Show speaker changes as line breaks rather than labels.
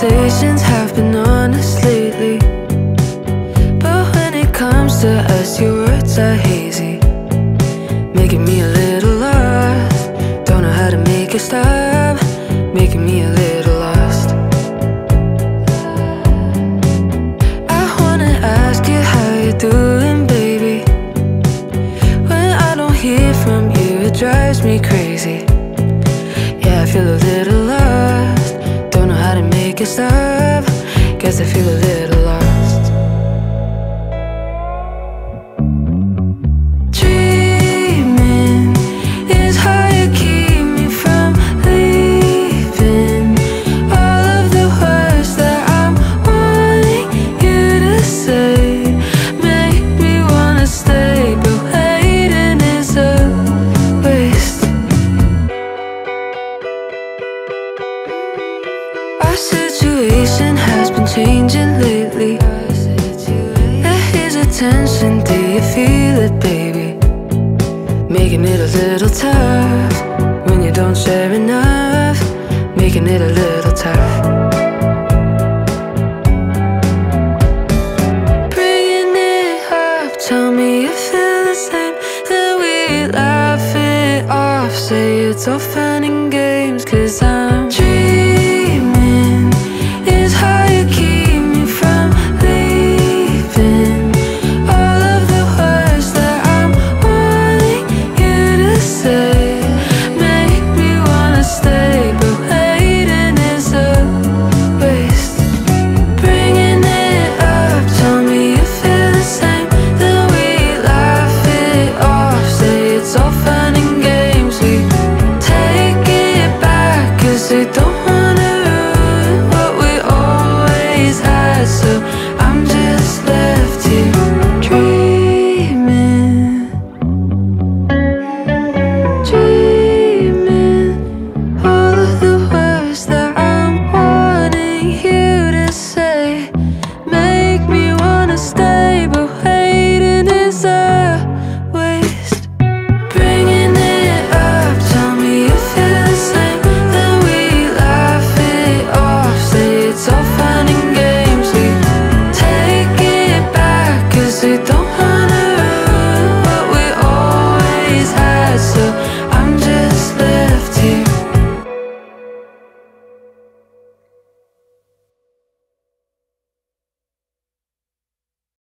conversations have been honest lately. But when it comes to us, your words are hazy. Making me a little lost. Don't know how to make it stop. Making me a little lost. I wanna ask you how you're doing, baby. When I don't hear from you, it drives me crazy. Yeah, I feel a little make it stop. Guess I feel a little situation has been changing lately. There is a tension, do you feel it, baby? Making it a little tough when you don't share enough. Making it a little tough. Bringing it up, tell me you feel the same. Then we laugh it off, say it's all fun and